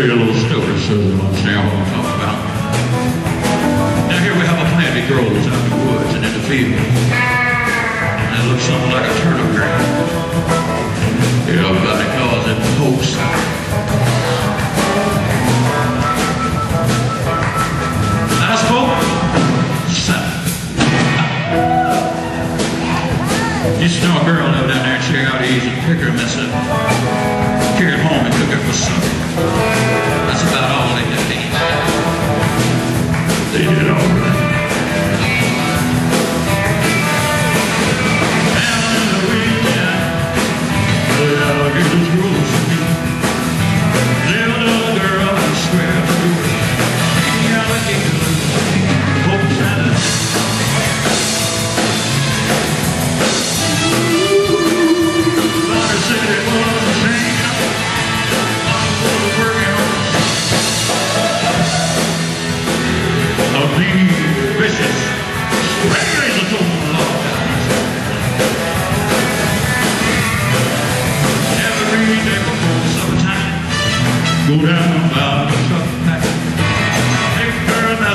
Tell you a little story, Susan. I'll say I'm gonna talk about. Now here we have a plant that grows out in the woods and in the field. And it looks something like a turnip green. Everybody calls it post. That's folk. Used to know a girl lived down there and she got to use a picker and. For supper. That's about all they to eat. They did all right. Down in Louisiana, where the alligators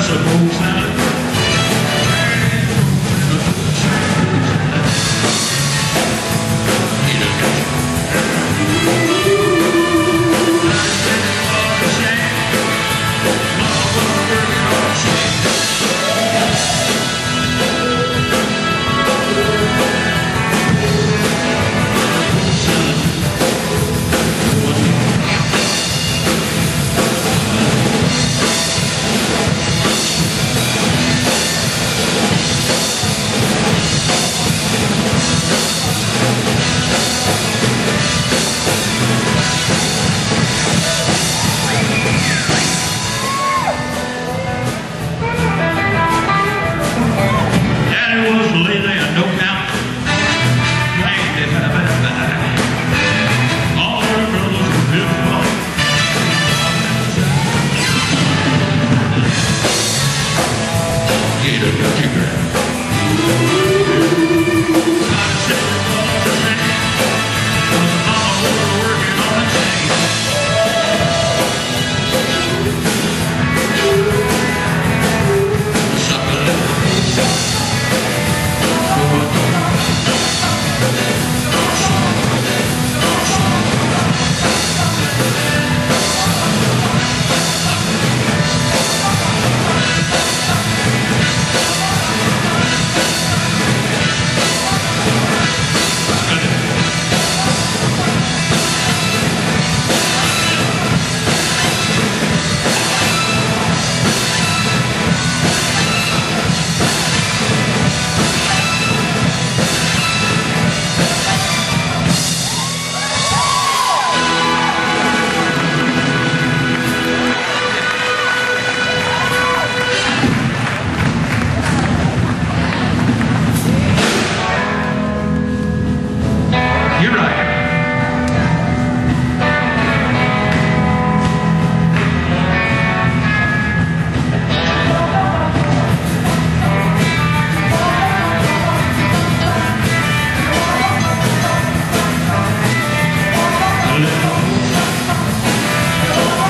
go Shit.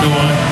one